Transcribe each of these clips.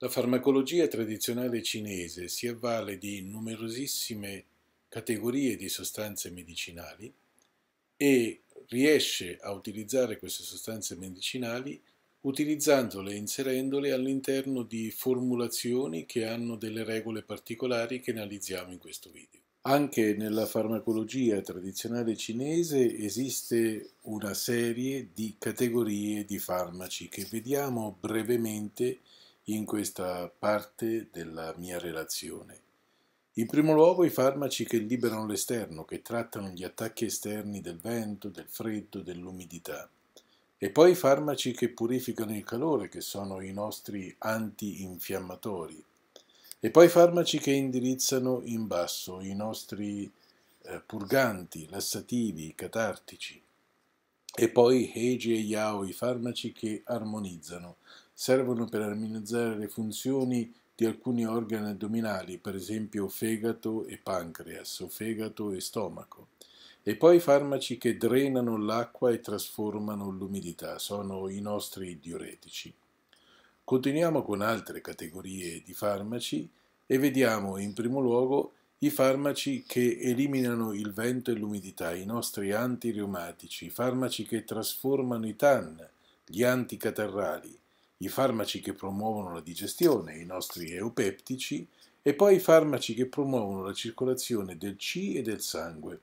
La farmacologia tradizionale cinese si avvale di numerosissime categorie di sostanze medicinali e riesce a utilizzare queste sostanze medicinali utilizzandole e inserendole all'interno di formulazioni che hanno delle regole particolari che analizziamo in questo video. Anche nella farmacologia tradizionale cinese esiste una serie di categorie di farmaci che vediamo brevemente in questa parte della mia relazione. In primo luogo i farmaci che liberano l'esterno, che trattano gli attacchi esterni del vento, del freddo, dell'umidità. E poi i farmaci che purificano il calore, che sono i nostri antinfiammatori. E poi i farmaci che indirizzano in basso, i nostri eh, purganti, lassativi, catartici. E poi Heiji e Yao, i farmaci che armonizzano, servono per armonizzare le funzioni di alcuni organi addominali, per esempio fegato e pancreas, o fegato e stomaco. E poi farmaci che drenano l'acqua e trasformano l'umidità, sono i nostri diuretici. Continuiamo con altre categorie di farmaci e vediamo in primo luogo i farmaci che eliminano il vento e l'umidità, i nostri antireumatici, i farmaci che trasformano i TAN, gli anticatarrali, i farmaci che promuovono la digestione, i nostri eupeptici, e poi i farmaci che promuovono la circolazione del C e del sangue.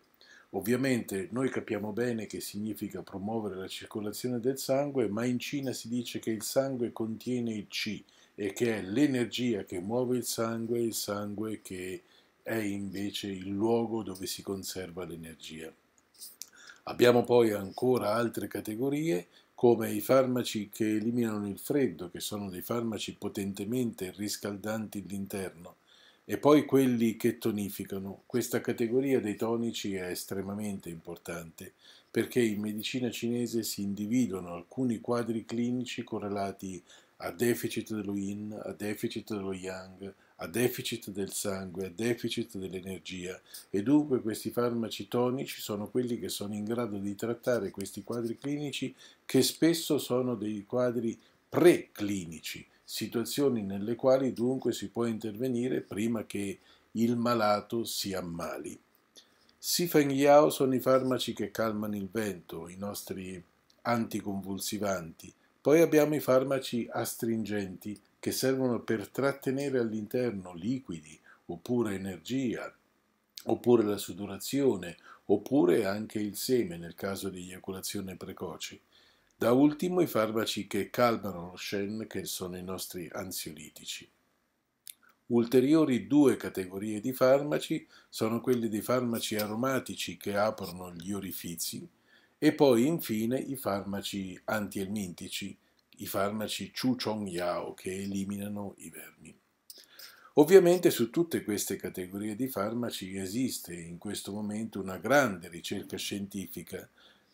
Ovviamente noi capiamo bene che significa promuovere la circolazione del sangue, ma in Cina si dice che il sangue contiene il C e che è l'energia che muove il sangue, il sangue che è invece il luogo dove si conserva l'energia. Abbiamo poi ancora altre categorie come i farmaci che eliminano il freddo, che sono dei farmaci potentemente riscaldanti l'interno, e poi quelli che tonificano. Questa categoria dei tonici è estremamente importante perché in medicina cinese si individuano alcuni quadri clinici correlati a deficit dello yin, a deficit dello yang, a deficit del sangue, a deficit dell'energia e dunque questi farmaci tonici sono quelli che sono in grado di trattare questi quadri clinici che spesso sono dei quadri preclinici, situazioni nelle quali dunque si può intervenire prima che il malato si ammali. Sifeng Yao sono i farmaci che calmano il vento, i nostri anticonvulsivanti. Poi abbiamo i farmaci astringenti che servono per trattenere all'interno liquidi, oppure energia, oppure la sudorazione, oppure anche il seme nel caso di eiaculazione precoce. Da ultimo i farmaci che calmano lo Shen, che sono i nostri ansiolitici. Ulteriori due categorie di farmaci sono quelli dei farmaci aromatici che aprono gli orifizi e poi infine i farmaci antielmintici i farmaci Chu Chong Yao che eliminano i vermi. Ovviamente su tutte queste categorie di farmaci esiste in questo momento una grande ricerca scientifica.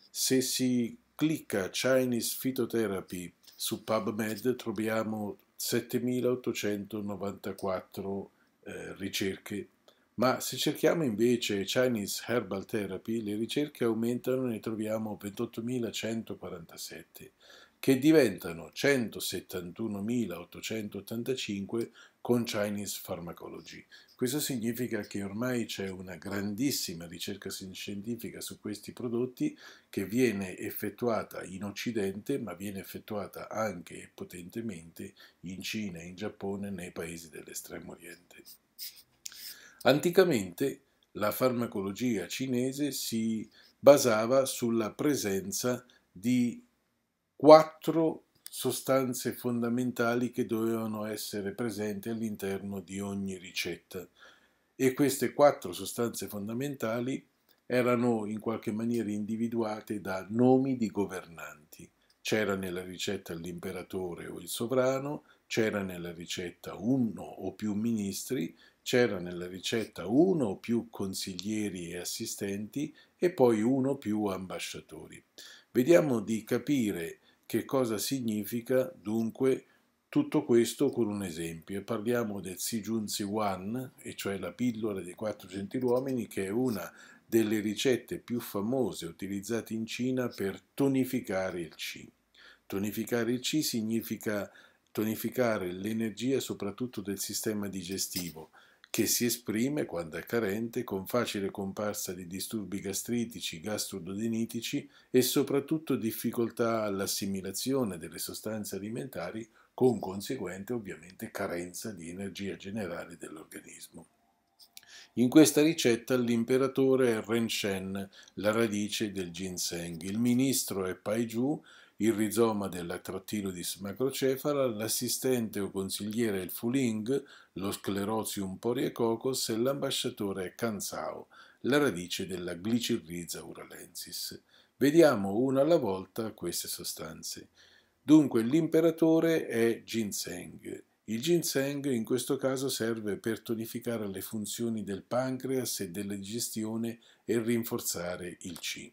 Se si clicca Chinese Phytotherapy su PubMed troviamo 7894 eh, ricerche, ma se cerchiamo invece Chinese Herbal Therapy le ricerche aumentano e ne troviamo 28.147 che diventano 171.885 con Chinese Pharmacology. Questo significa che ormai c'è una grandissima ricerca scientifica su questi prodotti che viene effettuata in Occidente, ma viene effettuata anche potentemente in Cina, in Giappone, nei paesi dell'estremo oriente. Anticamente la farmacologia cinese si basava sulla presenza di quattro sostanze fondamentali che dovevano essere presenti all'interno di ogni ricetta e queste quattro sostanze fondamentali erano in qualche maniera individuate da nomi di governanti. C'era nella ricetta l'imperatore o il sovrano, c'era nella ricetta uno o più ministri, c'era nella ricetta uno o più consiglieri e assistenti e poi uno o più ambasciatori. Vediamo di capire che cosa significa dunque tutto questo con un esempio? Parliamo del Sijun Siwan, e cioè la pillola dei quattro gentiluomini, che è una delle ricette più famose utilizzate in Cina per tonificare il C. Tonificare il C significa tonificare l'energia soprattutto del sistema digestivo, che si esprime, quando è carente, con facile comparsa di disturbi gastritici, gastrododenitici e soprattutto difficoltà all'assimilazione delle sostanze alimentari, con conseguente ovviamente carenza di energia generale dell'organismo. In questa ricetta l'imperatore è Renshen, la radice del ginseng, il ministro è Paiju, il rizoma della Trottilodis macrocefala, l'assistente o consigliere è il Fuling, lo Sclerosium poriecocos e l'ambasciatore è la radice della Glicirriza uralensis. Vediamo una alla volta queste sostanze. Dunque l'imperatore è ginseng. Il ginseng in questo caso serve per tonificare le funzioni del pancreas e della digestione e rinforzare il C.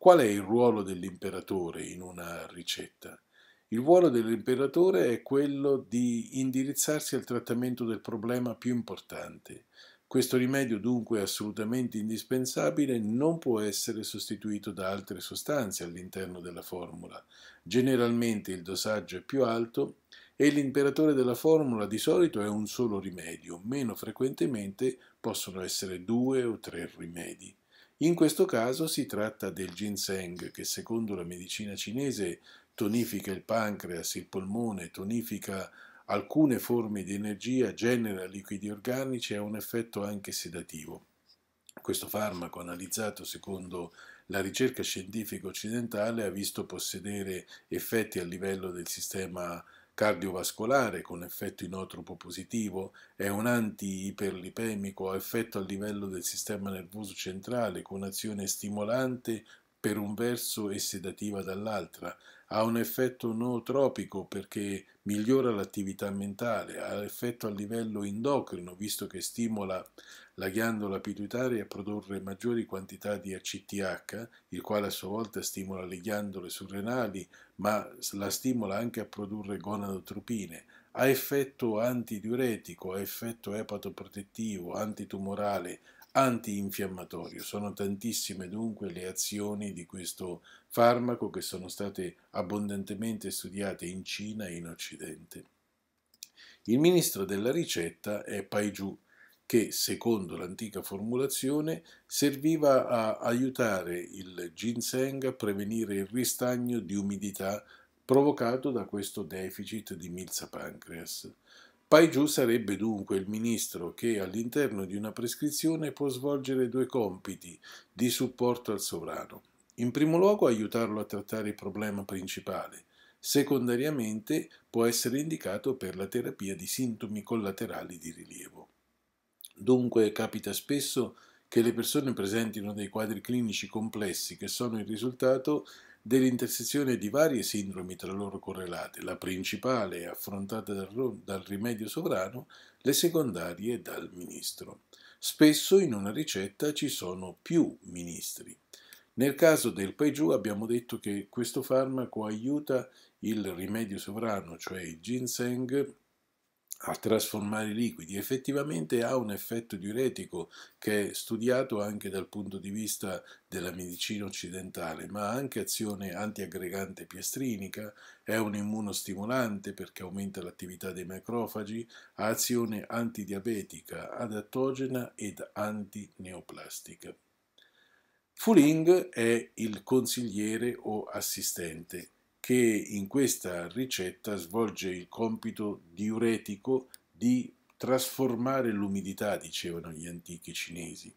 Qual è il ruolo dell'imperatore in una ricetta? Il ruolo dell'imperatore è quello di indirizzarsi al trattamento del problema più importante. Questo rimedio dunque assolutamente indispensabile non può essere sostituito da altre sostanze all'interno della formula. Generalmente il dosaggio è più alto e l'imperatore della formula di solito è un solo rimedio, meno frequentemente possono essere due o tre rimedi. In questo caso si tratta del ginseng che secondo la medicina cinese tonifica il pancreas, il polmone, tonifica alcune forme di energia, genera liquidi organici e ha un effetto anche sedativo. Questo farmaco, analizzato secondo la ricerca scientifica occidentale, ha visto possedere effetti a livello del sistema cardiovascolare con effetto inotropo positivo, è un anti-iperlipemico, ha effetto a livello del sistema nervoso centrale con azione stimolante per un verso e sedativa dall'altra, ha un effetto nootropico perché migliora l'attività mentale, ha effetto a livello endocrino visto che stimola la ghiandola pituitaria a produrre maggiori quantità di ACTH, il quale a sua volta stimola le ghiandole surrenali, ma la stimola anche a produrre gonadotropine, ha effetto antidiuretico, ha effetto epatoprotettivo, antitumorale, antinfiammatorio. Sono tantissime dunque le azioni di questo farmaco che sono state abbondantemente studiate in Cina e in Occidente. Il ministro della ricetta è Paiju, che, secondo l'antica formulazione, serviva a aiutare il ginseng a prevenire il ristagno di umidità provocato da questo deficit di milza pancreas. Paiju sarebbe dunque il ministro che all'interno di una prescrizione può svolgere due compiti di supporto al sovrano. In primo luogo aiutarlo a trattare il problema principale, secondariamente può essere indicato per la terapia di sintomi collaterali di rilievo. Dunque capita spesso che le persone presentino dei quadri clinici complessi che sono il risultato dell'intersezione di varie sindromi tra loro correlate, la principale affrontata dal, dal rimedio sovrano, le secondarie dal ministro. Spesso in una ricetta ci sono più ministri. Nel caso del Paiju abbiamo detto che questo farmaco aiuta il rimedio sovrano, cioè il ginseng, a trasformare i liquidi. Effettivamente ha un effetto diuretico che è studiato anche dal punto di vista della medicina occidentale, ma ha anche azione antiaggregante piastrinica, è un immunostimolante perché aumenta l'attività dei macrofagi, ha azione antidiabetica, adattogena ed antineoplastica. Fuling è il consigliere o assistente che in questa ricetta svolge il compito diuretico di trasformare l'umidità, dicevano gli antichi cinesi.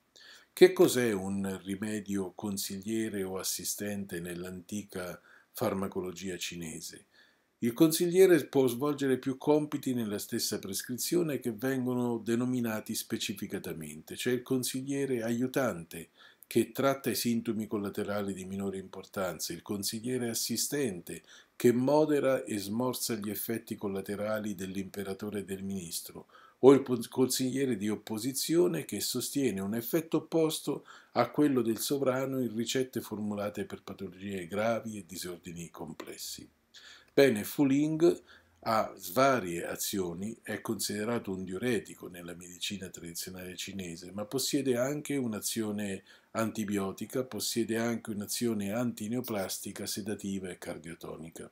Che cos'è un rimedio consigliere o assistente nell'antica farmacologia cinese? Il consigliere può svolgere più compiti nella stessa prescrizione che vengono denominati specificatamente, cioè il consigliere aiutante, che tratta i sintomi collaterali di minore importanza, il consigliere assistente, che modera e smorza gli effetti collaterali dell'imperatore e del ministro, o il consigliere di opposizione che sostiene un effetto opposto a quello del sovrano in ricette formulate per patologie gravi e disordini complessi. Bene, Fuling ha varie azioni, è considerato un diuretico nella medicina tradizionale cinese, ma possiede anche un'azione antibiotica, possiede anche un'azione antineoplastica, sedativa e cardiotonica.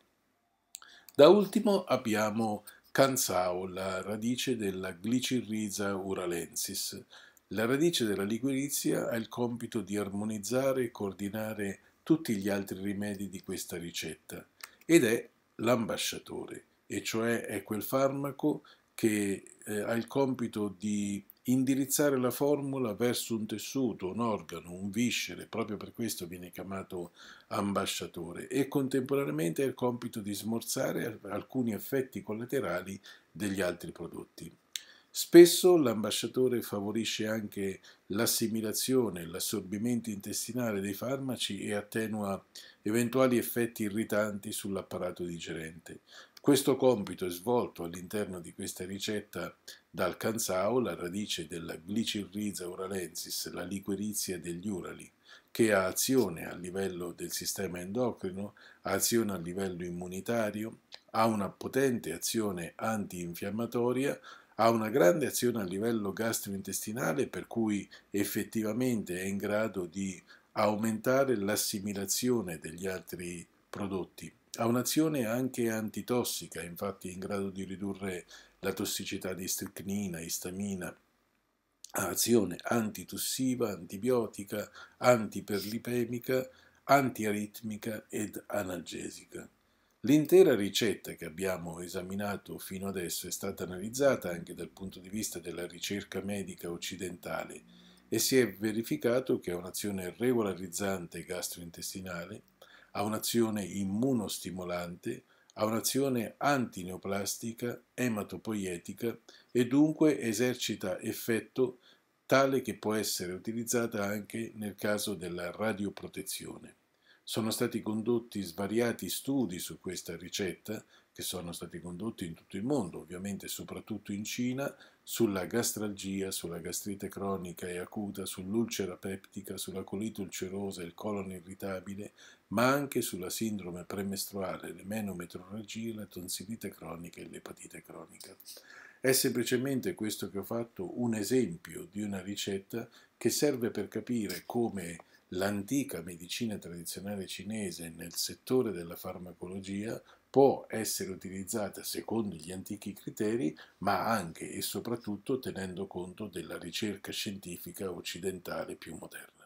Da ultimo abbiamo Cansao, la radice della glicirriza uralensis. La radice della liquirizia ha il compito di armonizzare e coordinare tutti gli altri rimedi di questa ricetta ed è l'ambasciatore, e cioè è quel farmaco che eh, ha il compito di indirizzare la formula verso un tessuto, un organo, un viscere, proprio per questo viene chiamato ambasciatore, e contemporaneamente ha il compito di smorzare alcuni effetti collaterali degli altri prodotti. Spesso l'ambasciatore favorisce anche l'assimilazione, l'assorbimento intestinale dei farmaci e attenua eventuali effetti irritanti sull'apparato digerente. Questo compito è svolto all'interno di questa ricetta dal cansao, la radice della glicirriza uralensis, la liquirizia degli urali, che ha azione a livello del sistema endocrino, ha azione a livello immunitario, ha una potente azione antinfiammatoria, ha una grande azione a livello gastrointestinale per cui effettivamente è in grado di aumentare l'assimilazione degli altri prodotti ha un'azione anche antitossica, infatti è in grado di ridurre la tossicità di stricnina, istamina, ha azione antitussiva, antibiotica, antiperlipemica, antiaritmica ed analgesica. L'intera ricetta che abbiamo esaminato fino adesso è stata analizzata anche dal punto di vista della ricerca medica occidentale e si è verificato che ha un'azione regolarizzante gastrointestinale, ha un'azione immunostimolante, ha un'azione antineoplastica, ematopoietica e dunque esercita effetto tale che può essere utilizzata anche nel caso della radioprotezione. Sono stati condotti svariati studi su questa ricetta, che sono stati condotti in tutto il mondo, ovviamente soprattutto in Cina, sulla gastralgia, sulla gastrite cronica e acuta, sull'ulcera peptica, sulla colite ulcerosa e il colon irritabile, ma anche sulla sindrome premestruale, l'emenometrorragia, la tonsillite cronica e l'epatite cronica. È semplicemente questo che ho fatto un esempio di una ricetta che serve per capire come l'antica medicina tradizionale cinese nel settore della farmacologia può essere utilizzata secondo gli antichi criteri, ma anche e soprattutto tenendo conto della ricerca scientifica occidentale più moderna.